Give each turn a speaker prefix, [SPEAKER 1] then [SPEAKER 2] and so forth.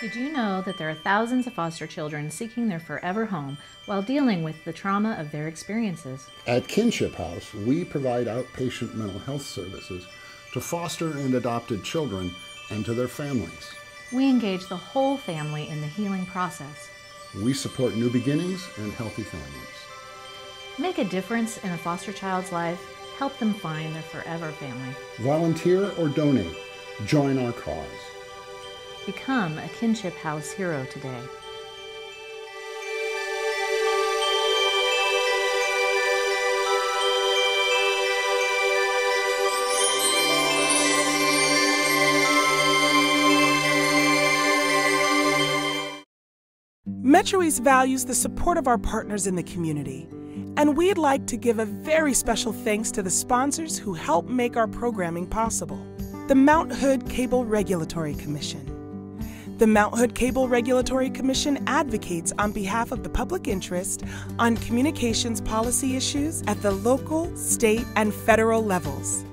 [SPEAKER 1] Did you know that there are thousands of foster children seeking their forever home while dealing with the trauma of their experiences?
[SPEAKER 2] At Kinship House, we provide outpatient mental health services to foster and adopted children and to their families.
[SPEAKER 1] We engage the whole family in the healing process.
[SPEAKER 2] We support new beginnings and healthy families.
[SPEAKER 1] Make a difference in a foster child's life. Help them find their forever family.
[SPEAKER 2] Volunteer or donate. Join our cause.
[SPEAKER 1] Become a Kinship House hero today.
[SPEAKER 3] Metro East values the support of our partners in the community, and we'd like to give a very special thanks to the sponsors who help make our programming possible. The Mount Hood Cable Regulatory Commission. The Mount Hood Cable Regulatory Commission advocates on behalf of the public interest on communications policy issues at the local, state, and federal levels.